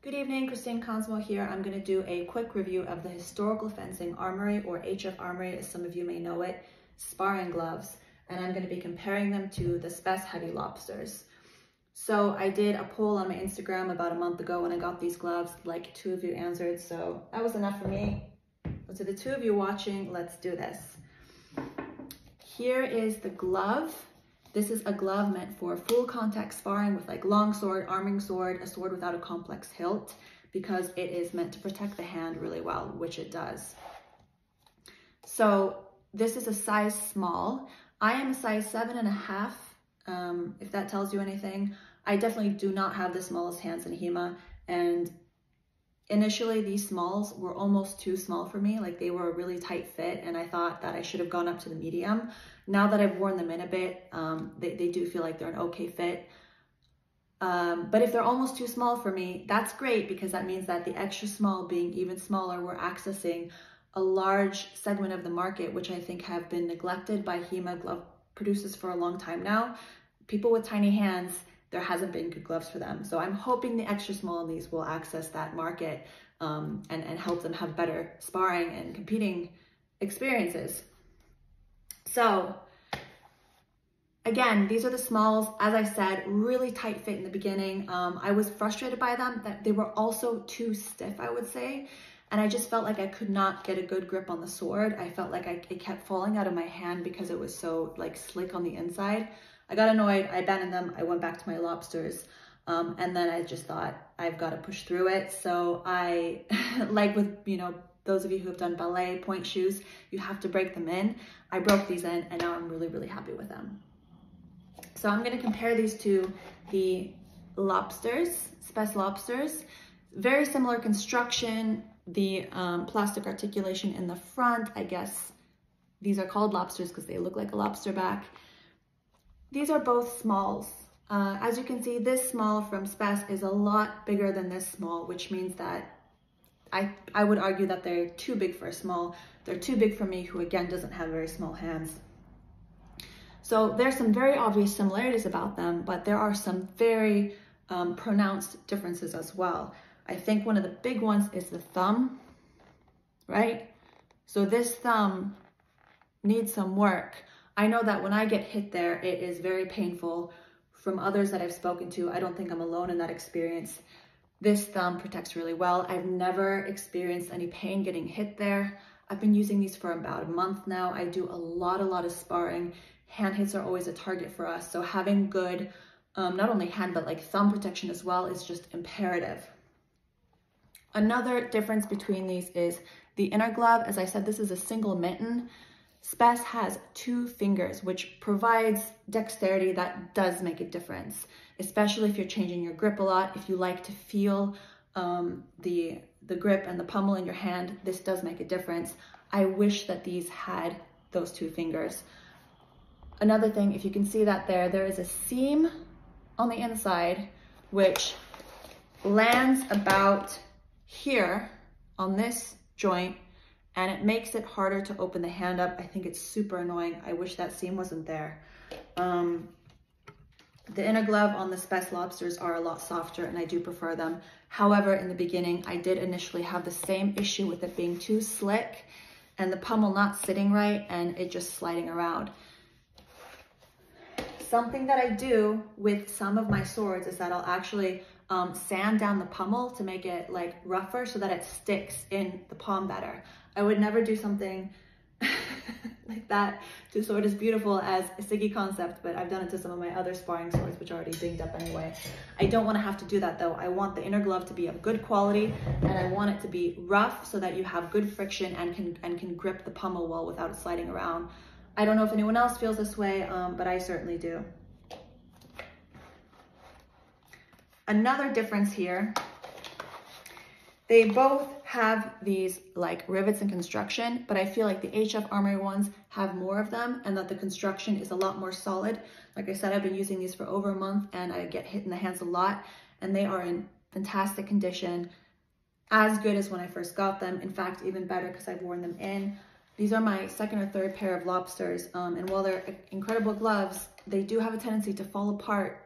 Good evening, Kristine Konsmo here. I'm going to do a quick review of the Historical Fencing Armory, or HF Armory as some of you may know it, sparring gloves, and I'm going to be comparing them to the Spes Heavy Lobsters. So I did a poll on my Instagram about a month ago when I got these gloves, like two of you answered, so that was enough for me. But to the two of you watching, let's do this. Here is the glove this is a glove meant for full contact sparring with like long sword, arming sword, a sword without a complex hilt, because it is meant to protect the hand really well, which it does. So this is a size small. I am a size seven and a half, um, if that tells you anything. I definitely do not have the smallest hands in HEMA, and initially these smalls were almost too small for me. Like they were a really tight fit and I thought that I should have gone up to the medium. Now that I've worn them in a bit, um, they, they do feel like they're an okay fit. Um, but if they're almost too small for me, that's great because that means that the extra small being even smaller, we're accessing a large segment of the market, which I think have been neglected by HEMA glove producers for a long time now. People with tiny hands there hasn't been good gloves for them. So I'm hoping the extra small in these will access that market um, and, and help them have better sparring and competing experiences. So again, these are the smalls, as I said, really tight fit in the beginning. Um, I was frustrated by them that they were also too stiff, I would say. And I just felt like I could not get a good grip on the sword. I felt like I, it kept falling out of my hand because it was so like slick on the inside. I got annoyed, I abandoned them, I went back to my lobsters. Um, and then I just thought I've got to push through it. So I, like with, you know, those of you who have done ballet point shoes, you have to break them in. I broke these in and now I'm really, really happy with them. So I'm gonna compare these to the lobsters, Spes lobsters. Very similar construction, the um, plastic articulation in the front, I guess these are called lobsters because they look like a lobster back. These are both smalls. Uh, as you can see, this small from Spes is a lot bigger than this small, which means that I, I would argue that they're too big for a small. They're too big for me, who again doesn't have very small hands. So there's some very obvious similarities about them, but there are some very um, pronounced differences as well. I think one of the big ones is the thumb, right? So this thumb needs some work. I know that when I get hit there, it is very painful. From others that I've spoken to, I don't think I'm alone in that experience. This thumb protects really well. I've never experienced any pain getting hit there. I've been using these for about a month now. I do a lot, a lot of sparring. Hand hits are always a target for us. So having good, um, not only hand, but like thumb protection as well is just imperative. Another difference between these is the inner glove. As I said, this is a single mitten. Spes has two fingers, which provides dexterity that does make a difference, especially if you're changing your grip a lot. If you like to feel um, the, the grip and the pommel in your hand, this does make a difference. I wish that these had those two fingers. Another thing, if you can see that there, there is a seam on the inside, which lands about here on this joint and it makes it harder to open the hand up. I think it's super annoying. I wish that seam wasn't there. Um, the inner glove on the Spes lobsters are a lot softer and I do prefer them. However, in the beginning, I did initially have the same issue with it being too slick and the pommel not sitting right and it just sliding around. Something that I do with some of my swords is that I'll actually um, sand down the pommel to make it like rougher so that it sticks in the palm better. I would never do something like that to sword as beautiful as a Sigi concept, but I've done it to some of my other sparring swords, which are already dinged up anyway. I don't want to have to do that though. I want the inner glove to be of good quality and I want it to be rough so that you have good friction and can, and can grip the pommel well without it sliding around. I don't know if anyone else feels this way, um, but I certainly do. Another difference here they both have these like rivets and construction, but I feel like the HF Armory ones have more of them and that the construction is a lot more solid. Like I said, I've been using these for over a month and I get hit in the hands a lot and they are in fantastic condition, as good as when I first got them. In fact, even better because I've worn them in. These are my second or third pair of lobsters. Um, and while they're incredible gloves, they do have a tendency to fall apart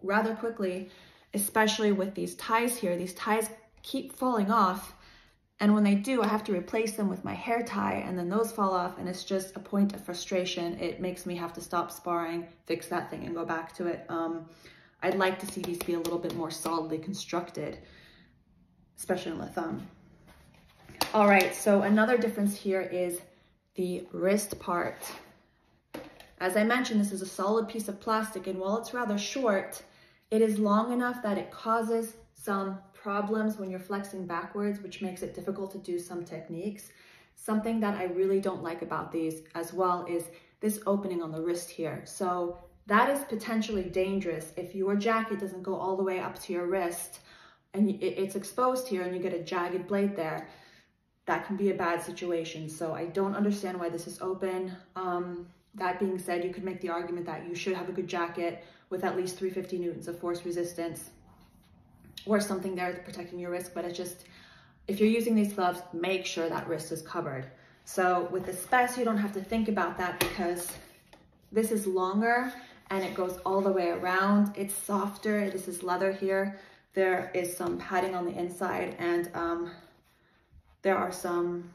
rather quickly especially with these ties here. These ties keep falling off. And when they do, I have to replace them with my hair tie and then those fall off and it's just a point of frustration. It makes me have to stop sparring, fix that thing and go back to it. Um, I'd like to see these be a little bit more solidly constructed, especially on the thumb. All right, so another difference here is the wrist part. As I mentioned, this is a solid piece of plastic and while it's rather short, it is long enough that it causes some problems when you're flexing backwards, which makes it difficult to do some techniques. Something that I really don't like about these as well is this opening on the wrist here. So that is potentially dangerous if your jacket doesn't go all the way up to your wrist and it's exposed here and you get a jagged blade there that can be a bad situation. So I don't understand why this is open. Um, that being said, you could make the argument that you should have a good jacket with at least 350 newtons of force resistance or something there protecting your wrist, but it's just, if you're using these gloves, make sure that wrist is covered. So with the Spes, you don't have to think about that because this is longer and it goes all the way around. It's softer, this is leather here. There is some padding on the inside and um, there are some,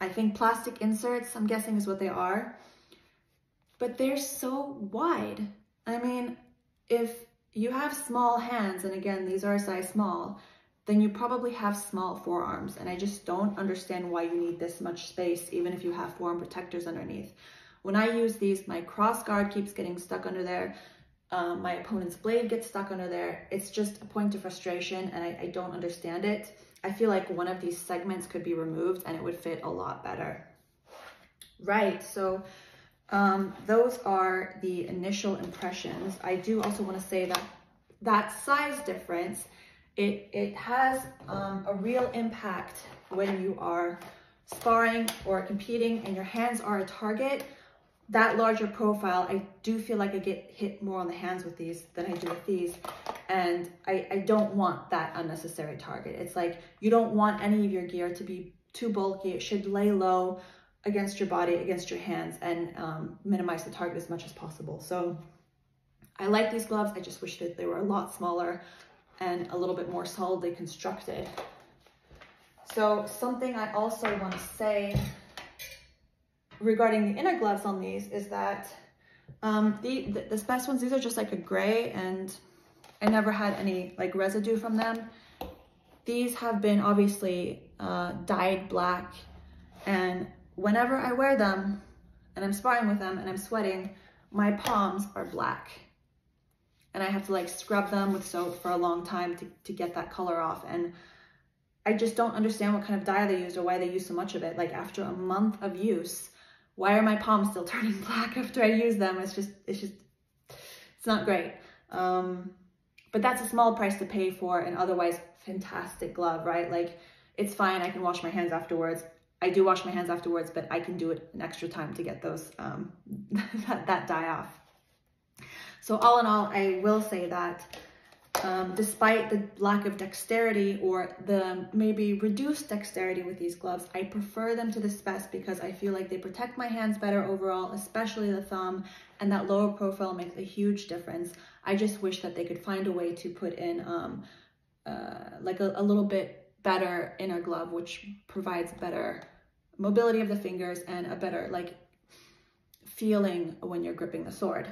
I think plastic inserts, I'm guessing is what they are, but they're so wide. I mean, if you have small hands, and again, these are size small, then you probably have small forearms. And I just don't understand why you need this much space, even if you have forearm protectors underneath. When I use these, my cross guard keeps getting stuck under there. Um, my opponent's blade gets stuck under there. It's just a point of frustration and I, I don't understand it. I feel like one of these segments could be removed and it would fit a lot better. Right, so um, those are the initial impressions. I do also want to say that that size difference, it, it has um, a real impact when you are sparring or competing and your hands are a target. That larger profile, I do feel like I get hit more on the hands with these than I do with these. And I, I don't want that unnecessary target. It's like you don't want any of your gear to be too bulky. It should lay low against your body, against your hands, and um, minimize the target as much as possible. So I like these gloves. I just wish that they were a lot smaller and a little bit more solidly constructed. So something I also want to say regarding the inner gloves on these is that um, the, the, the best ones, these are just like a gray and I never had any like residue from them. These have been obviously uh, dyed black and whenever I wear them and I'm sparring with them and I'm sweating, my palms are black. And I have to like scrub them with soap for a long time to, to get that color off. And I just don't understand what kind of dye they use or why they use so much of it. Like after a month of use, why are my palms still turning black after I use them? It's just, it's just, it's not great. Um, but that's a small price to pay for an otherwise fantastic glove, right? Like it's fine. I can wash my hands afterwards. I do wash my hands afterwards, but I can do it an extra time to get those, um, that, that dye off. So all in all, I will say that um, despite the lack of dexterity or the maybe reduced dexterity with these gloves, I prefer them to the Spes because I feel like they protect my hands better overall, especially the thumb, and that lower profile makes a huge difference. I just wish that they could find a way to put in um, uh, like a, a little bit better inner glove, which provides better mobility of the fingers and a better like feeling when you're gripping the sword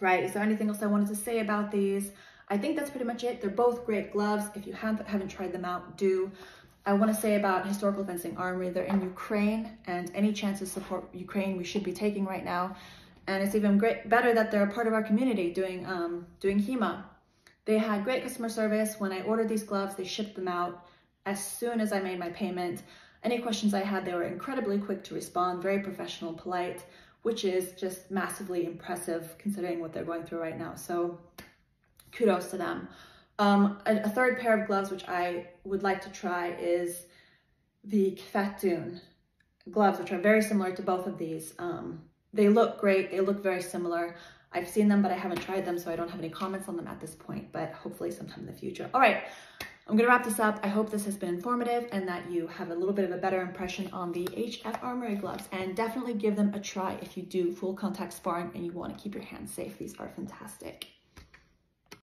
right? Is there anything else I wanted to say about these? I think that's pretty much it. They're both great gloves. If you haven't, haven't tried them out, do. I want to say about Historical Fencing Armory, they're in Ukraine and any chance to support Ukraine we should be taking right now. And it's even great, better that they're a part of our community doing, um, doing HEMA. They had great customer service. When I ordered these gloves, they shipped them out as soon as I made my payment. Any questions I had, they were incredibly quick to respond, very professional, polite which is just massively impressive considering what they're going through right now. So kudos to them. Um, a, a, third pair of gloves, which I would like to try is the Kvetun gloves, which are very similar to both of these. Um, they look great. They look very similar. I've seen them, but I haven't tried them, so I don't have any comments on them at this point, but hopefully sometime in the future. All right, I'm gonna wrap this up. I hope this has been informative and that you have a little bit of a better impression on the HF Armory gloves and definitely give them a try if you do full contact sparring and you wanna keep your hands safe. These are fantastic.